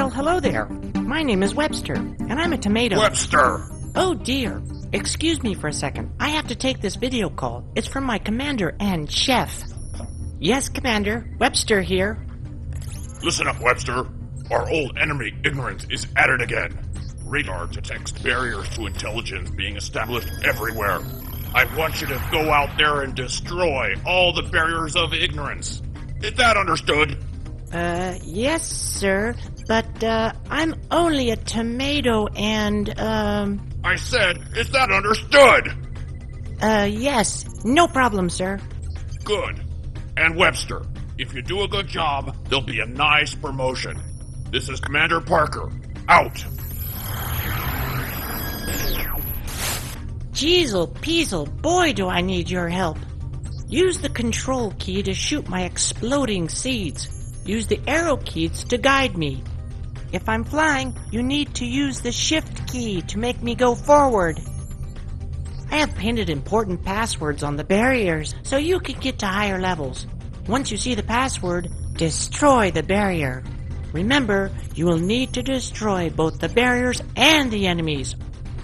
Well, hello there. My name is Webster, and I'm a tomato. Webster! Oh dear. Excuse me for a second. I have to take this video call. It's from my commander and chef. Yes, Commander. Webster here. Listen up, Webster. Our old enemy, ignorance, is at it again. Radar detects barriers to intelligence being established everywhere. I want you to go out there and destroy all the barriers of ignorance. Is that understood? Uh, yes, sir. But, uh, I'm only a tomato and, um, I said, is that understood? uh, yes. No problem, sir. Good. And Webster, if you do a good job, there'll be a nice promotion. This is Commander Parker. Out. Jeezel Peasel, boy do I need your help. Use the control key to shoot my exploding seeds. Use the arrow keys to guide me. If I'm flying, you need to use the shift key to make me go forward. I have painted important passwords on the barriers so you can get to higher levels. Once you see the password, destroy the barrier. Remember, you will need to destroy both the barriers and the enemies.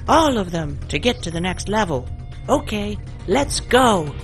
All of them to get to the next level. Okay, let's go.